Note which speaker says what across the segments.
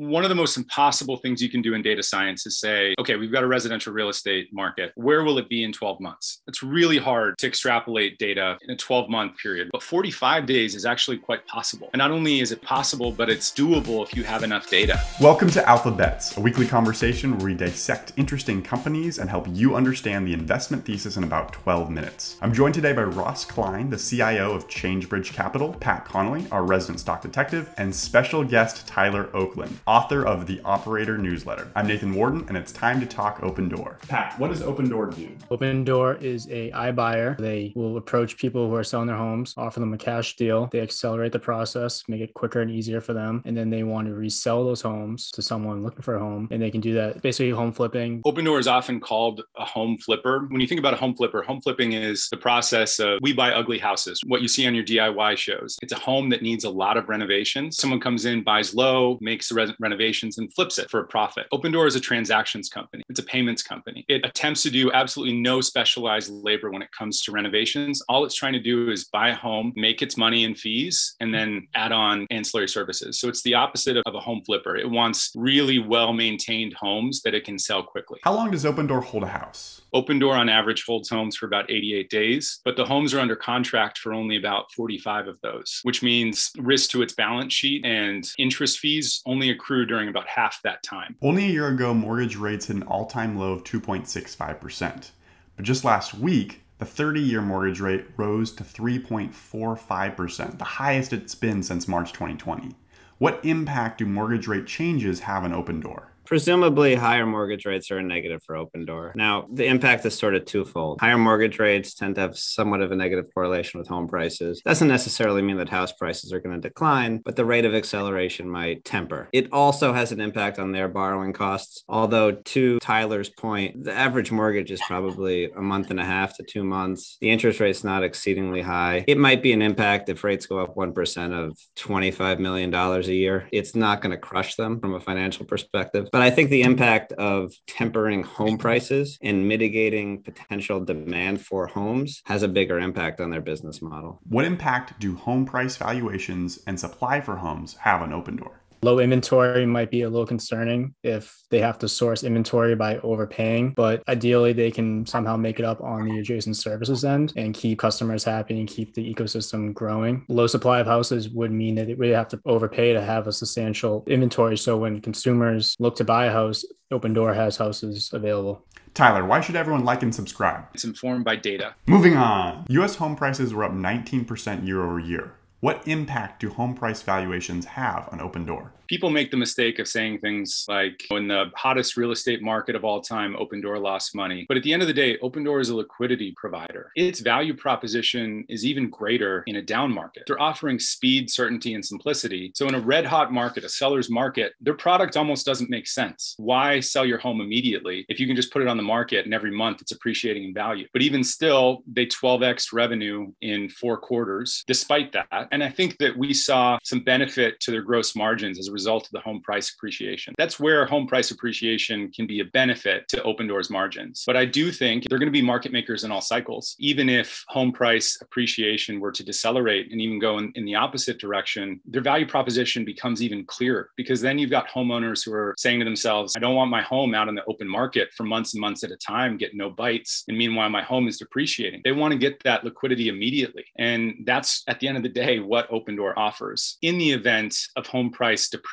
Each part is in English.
Speaker 1: one of the most impossible things you can do in data science is say, okay, we've got a residential real estate market. Where will it be in 12 months? It's really hard to extrapolate data in a 12 month period, but 45 days is actually quite possible. And not only is it possible, but it's doable if you have enough data.
Speaker 2: Welcome to Alpha Bets, a weekly conversation where we dissect interesting companies and help you understand the investment thesis in about 12 minutes. I'm joined today by Ross Klein, the CIO of Changebridge Capital, Pat Connolly, our resident stock detective, and special guest Tyler Okland, author of the Operator newsletter. I'm Nathan Worden, and it's time to talk Opendoor. Pat, what does Opendoor do?
Speaker 3: Opendoor is a iBuyer. They will approach people who are selling their homes, offer them a cash deal. They accelerate the process, make it quicker and easier for them, and then they want to resell those homes to someone looking for a home, and they can do that basically home flipping.
Speaker 1: Opendoor is often called a home flipper. When you think about a home flipper, home flipping is the process of we buy ugly houses. What you see on your DIY shows. It's a home that needs a lot of renovations. Someone comes in, buys low, makes the renovations, and flips it for a profit. Opendoor is a transactions company. It's a payments company. It attempts to do absolutely no specialized labor when it comes to renovations. All it's trying to do is buy a home, make its money in fees, and then add on ancillary services. So it's the opposite of a home flipper. It wants really well maintained homes that it can sell quickly.
Speaker 2: How long does Opendoor hold a house?
Speaker 1: Opendoor on average holds homes for about 88 days, but the homes are under contract for only about 45 of those, which means risk to its balance sheet and interest fees only accrue during about half that time.
Speaker 2: Only a year ago, mortgage rates hit an all time low of 2.65%. But just last week, the 30 year mortgage rate rose to 3.45%, the highest it's been since March 2020. What impact do mortgage rate changes have on Opendoor?
Speaker 4: Presumably, higher mortgage rates are a negative for Opendoor. Now, the impact is sort of twofold. Higher mortgage rates tend to have somewhat of a negative correlation with home prices. Doesn't necessarily mean that house prices are going to decline, but the rate of acceleration might temper. It also has an impact on their borrowing costs. Although, to Tyler's point, the average mortgage is probably a month and a half to two months. The interest rate's not exceedingly high. It might be an impact if rates go up 1% of $25 million a year. It's not going to crush them from a financial perspective. But I think the impact of tempering home prices and mitigating potential demand for homes has a bigger impact on their business model.
Speaker 2: What impact do home price valuations and supply for homes have on Opendoor?
Speaker 3: Low inventory might be a little concerning if they have to source inventory by overpaying, but ideally they can somehow make it up on the adjacent services end and keep customers happy and keep the ecosystem growing. Low supply of houses would mean that they really have to overpay to have a substantial inventory. So when consumers look to buy a house, Opendoor has houses available.
Speaker 2: Tyler, why should everyone like and subscribe?
Speaker 1: It's informed by data.
Speaker 2: Moving on. US home prices were up 19% year over year. What impact do home price valuations have on Opendoor?
Speaker 1: People make the mistake of saying things like, oh, in the hottest real estate market of all time, Opendoor lost money. But at the end of the day, Opendoor is a liquidity provider. Its value proposition is even greater in a down market. They're offering speed, certainty, and simplicity. So in a red hot market, a seller's market, their product almost doesn't make sense. Why sell your home immediately if you can just put it on the market and every month it's appreciating in value? But even still, they 12x revenue in four quarters despite that. And I think that we saw some benefit to their gross margins as a result of the home price appreciation. That's where home price appreciation can be a benefit to Opendoor's margins. But I do think they're going to be market makers in all cycles. Even if home price appreciation were to decelerate and even go in, in the opposite direction, their value proposition becomes even clearer because then you've got homeowners who are saying to themselves, I don't want my home out in the open market for months and months at a time, get no bites. And meanwhile, my home is depreciating. They want to get that liquidity immediately. And that's at the end of the day what Opendoor offers. In the event of home price depreciation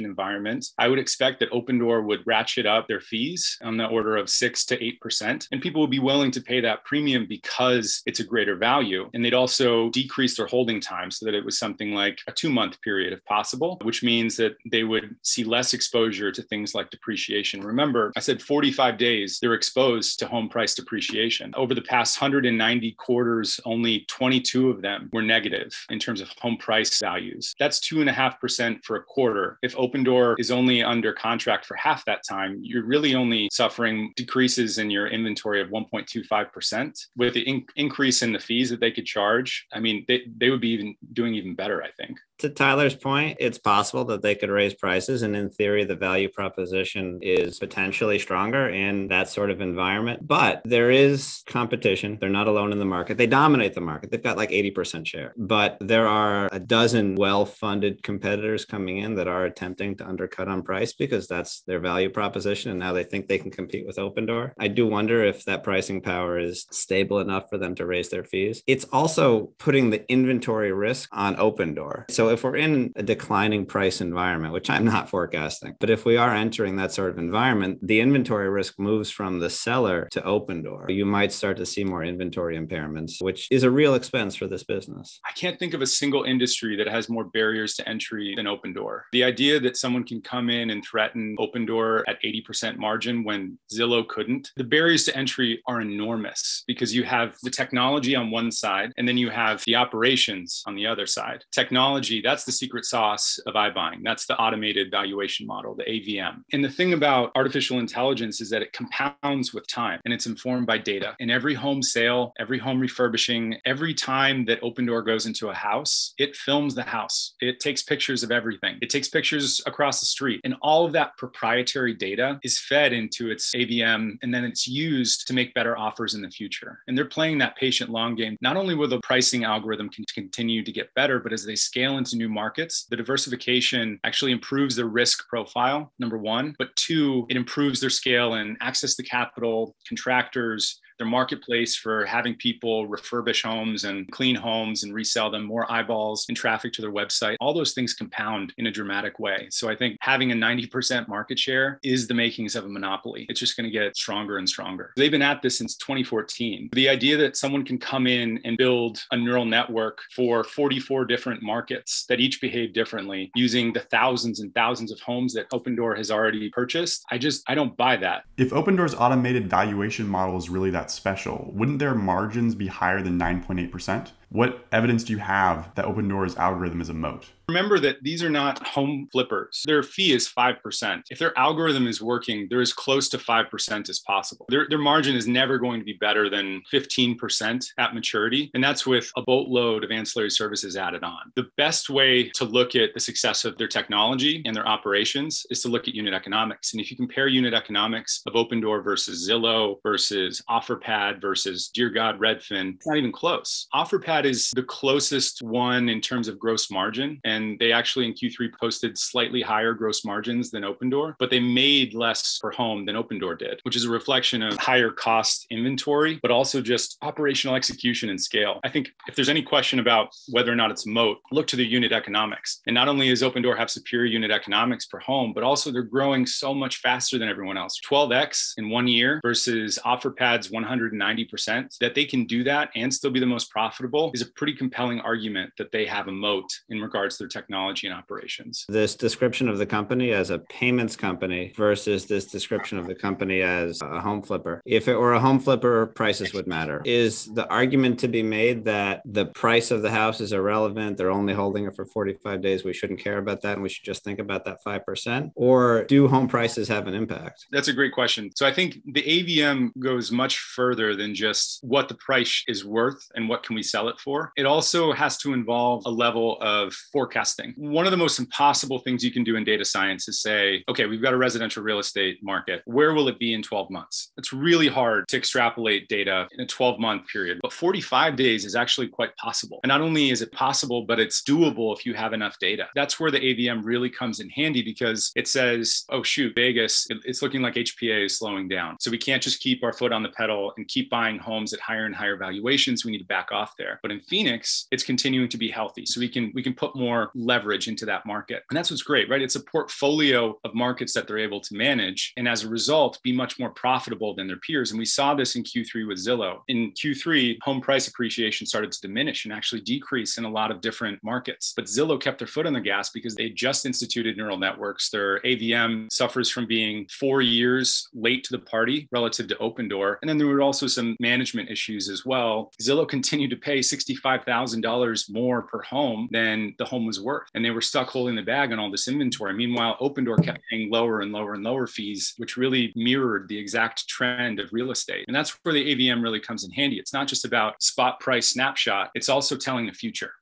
Speaker 1: environment, I would expect that Opendoor would ratchet up their fees on the order of six to 8%. And people would be willing to pay that premium because it's a greater value. And they'd also decrease their holding time so that it was something like a two month period if possible, which means that they would see less exposure to things like depreciation. Remember, I said 45 days they're exposed to home price depreciation. Over the past 190 quarters, only 22 of them were negative in terms of home price values. That's two and a half percent for a quarter. If Opendoor is only under contract for half that time, you're really only suffering decreases in your inventory of 1.25%. With the in- increase in the fees that they could charge, I mean, they, they would be even doing even better, I think.
Speaker 4: To Tyler's point, it's possible that they could raise prices. And in theory, the value proposition is potentially stronger in that sort of environment. But there is competition. They're not alone in the market. They dominate the market. They've got like 80% share. But there are a dozen well funded competitors coming in that are attempting to undercut on price because that's their value proposition. And now they think they can compete with Opendoor. I do wonder if that pricing power is stable enough for them to raise their fees. It's also putting the inventory risk on Opendoor. So if we're in a declining price environment, which I'm not forecasting, but if we are entering that sort of environment, the inventory risk moves from the seller to Opendoor. You might start to see more inventory impairments, which is a real expense for this business.
Speaker 1: I can't think of a single industry that has more barriers to entry than Opendoor. The idea that someone can come in and threaten Opendoor at 80% margin when Zillow couldn't, the barriers to entry are enormous because you have the technology on one side and then you have the operations on the other side. Technology, that's the secret sauce of iBuying. That's the automated valuation model, the AVM. And the thing about artificial intelligence is that it compounds with time and it's informed by data. In every home sale, every home refurbishing, every time that Opendoor goes into a house, it films the house. It takes pictures of everything. It takes pictures across the street. And all of that proprietary data is fed into its AVM and then it's used to make better offers in the future. And they're playing that patient long game. Not only will the pricing algorithm continue to get better, but as they scale into new markets, the diversification actually improves their risk profile, number one. But two, it improves their scale and access to capital, contractors, their marketplace for having people refurbish homes and clean homes and resell them, more eyeballs and traffic to their website. All those things compound in a dramatic way. So I think having a 90% market share is the makings of a monopoly. It's just going to get stronger and stronger. They've been at this since 2014. The idea that someone can come in and build a neural network for 44 different markets that each behave differently using the thousands and thousands of homes that Opendoor has already purchased, I just I don't buy that.
Speaker 2: If Opendoor's automated valuation model is really that special, wouldn't their margins be higher than 9.8%? What evidence do you have that Opendoor's algorithm is a moat?
Speaker 1: Remember that these are not home flippers. Their fee is 5%. If their algorithm is working, they're as close to 5% as possible. Their, their margin is never going to be better than 15% at maturity. And that's with a boatload of ancillary services added on. The best way to look at the success of their technology and their operations is to look at unit economics. And if you compare unit economics of Opendoor versus Zillow versus OfferPad versus Dear God Redfin, it's not even close. OfferPad is the closest one in terms of gross margin. And they actually in Q3 posted slightly higher gross margins than Opendoor, but they made less per home than Opendoor did, which is a reflection of higher cost inventory, but also just operational execution and scale. I think if there's any question about whether or not it's moat, look to the unit economics. And not only does Opendoor have superior unit economics per home, but also they're growing so much faster than everyone else. 12x in one year versus OfferPad's 190%. That they can do that and still be the most profitable is a pretty compelling argument that they have a moat in regards to their technology and operations.
Speaker 4: This description of the company as a payments company versus this description of the company as a home flipper. If it were a home flipper, prices would matter. Is the argument to be made that the price of the house is irrelevant? They're only holding it for 45 days. We shouldn't care about that. And we should just think about that 5%. Or do home prices have an impact?
Speaker 1: That's a great question. So I think the AVM goes much further than just what the price is worth and what can we sell it for. It also has to involve a level of forecasting. One of the most impossible things you can do in data science is say, okay, we've got a residential real estate market. Where will it be in 12 months? It's really hard to extrapolate data in a 12 month period, but 45 days is actually quite possible. And not only is it possible, but it's doable if you have enough data. That's where the AVM really comes in handy because it says, oh, shoot, Vegas, it's looking like HPA is slowing down. So we can't just keep our foot on the pedal and keep buying homes at higher and higher valuations. We need to back off there. But in Phoenix, it's continuing to be healthy. So we can we can put more leverage into that market. And that's what's great, right? It's a portfolio of markets that they're able to manage. And as a result, be much more profitable than their peers. And we saw this in Q3 with Zillow. In Q3, home price appreciation started to diminish and actually decrease in a lot of different markets. But Zillow kept their foot on the gas because they just instituted neural networks. Their AVM suffers from being four years late to the party relative to Opendoor. And then there were also some management issues as well. Zillow continued to pay $65,000 more per home than the home was worth. And they were stuck holding the bag on all this inventory. Meanwhile, Opendoor kept paying lower and lower and lower fees, which really mirrored the exact trend of real estate. And that's where the AVM really comes in handy. It's not just about spot price snapshot, it's also telling the future.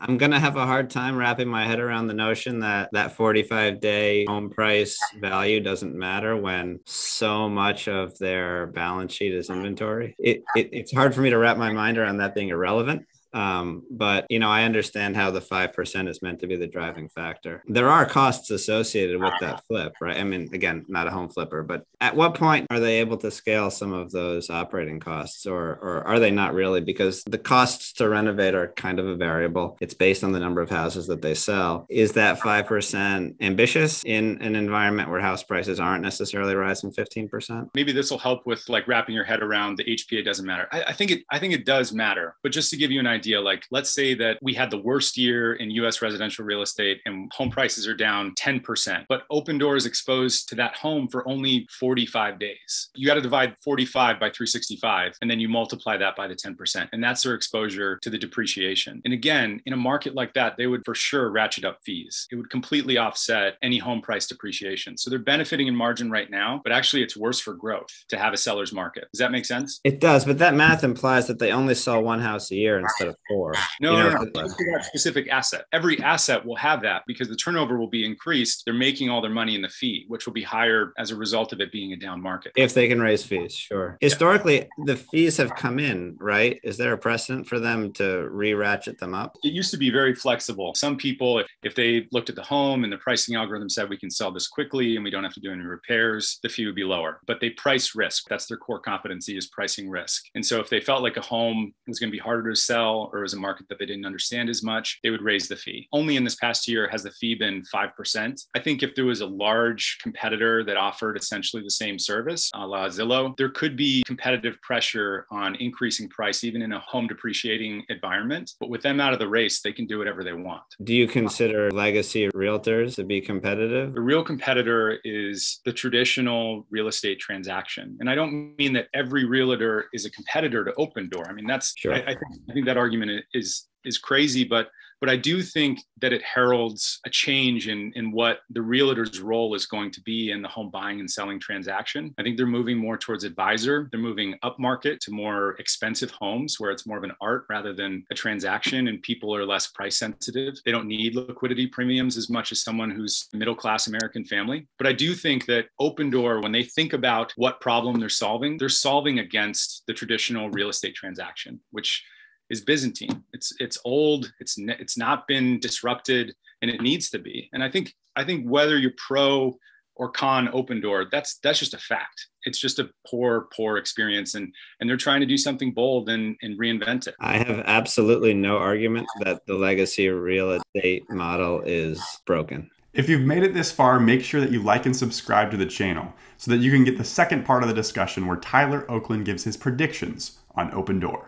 Speaker 4: I'm going to have a hard time wrapping my head around the notion that that 45 day home price value doesn't matter when so much of their balance sheet is inventory. It, it, it's hard for me to wrap my mind around that being irrelevant. Um, but you know, I understand how the five percent is meant to be the driving factor. There are costs associated with that flip, right? I mean, again, not a home flipper, but at what point are they able to scale some of those operating costs, or or are they not really? Because the costs to renovate are kind of a variable. It's based on the number of houses that they sell. Is that five percent ambitious in an environment where house prices aren't necessarily rising fifteen percent?
Speaker 1: Maybe this will help with like wrapping your head around the HPA doesn't matter. I, I think it. I think it does matter. But just to give you an idea like let's say that we had the worst year in US residential real estate and home prices are down 10%, but Opendoor is exposed to that home for only 45 days. You got to divide 45 by 365 and then you multiply that by the 10%. And that's their exposure to the depreciation. And again, in a market like that, they would for sure ratchet up fees. It would completely offset any home price depreciation. So they're benefiting in margin right now, but actually it's worse for growth to have a seller's market. Does that make sense?
Speaker 4: It does, but that math implies that they only sell one house a year instead of four.
Speaker 1: No, you know, no, no, that specific asset. Every asset will have that because the turnover will be increased. They're making all their money in the fee, which will be higher as a result of it being a down market.
Speaker 4: If they can raise fees, sure. Historically, yeah. the fees have come in, right? Is there a precedent for them to re-ratchet them up?
Speaker 1: It used to be very flexible. Some people, if, if they looked at the home and the pricing algorithm said we can sell this quickly and we don't have to do any repairs, the fee would be lower. But they price risk. That's their core competency is pricing risk. And so if they felt like a home was going to be harder to sell or was a market that they didn't understand as much, they would raise the fee. Only in this past year has the fee been 5%. I think if there was a large competitor that offered essentially the same service, a la Zillow, there could be competitive pressure on increasing price, even in a home depreciating environment. But with them out of the race, they can do whatever they want.
Speaker 4: Do you consider legacy realtors to be competitive?
Speaker 1: The real competitor is the traditional real estate transaction. And I don't mean that every realtor is a competitor to Opendoor. I mean, that's, sure. I, I, think, I think that argument is is crazy, but but I do think that it heralds a change in in what the realtor's role is going to be in the home buying and selling transaction. I think they're moving more towards advisor. They're moving up market to more expensive homes where it's more of an art rather than a transaction, and people are less price sensitive. They don't need liquidity premiums as much as someone who's middle class American family. But I do think that Opendoor, when they think about what problem they're solving, they're solving against the traditional real estate transaction, which is Byzantine. It's it's old. It's ne- it's not been disrupted, and it needs to be. And I think I think whether you're pro or con Opendoor, that's that's just a fact. It's just a poor poor experience, and and they're trying to do something bold and and reinvent it.
Speaker 4: I have absolutely no argument that the legacy real estate model is broken.
Speaker 2: If you've made it this far, make sure that you like and subscribe to the channel so that you can get the second part of the discussion where Tyler Okland gives his predictions on Opendoor.